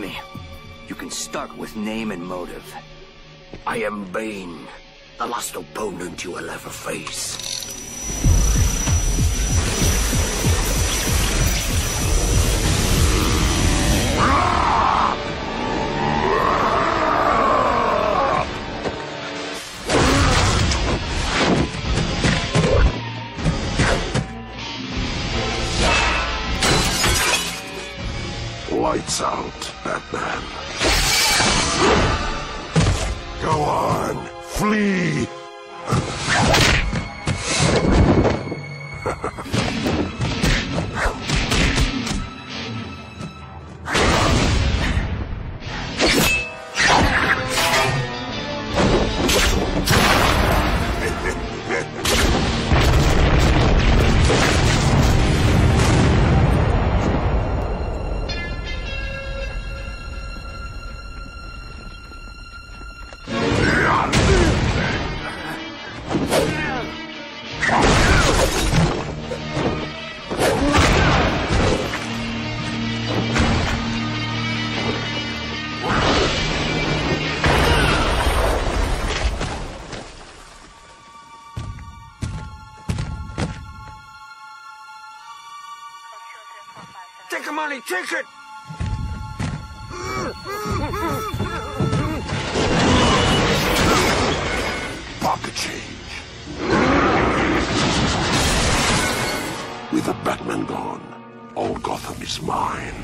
Me. You can start with name and motive. I am Bane, the last opponent you will ever face. Lights out, Batman. Go on, flee! Take the money, take it! Pocket change. With the Batman gone, all Gotham is mine.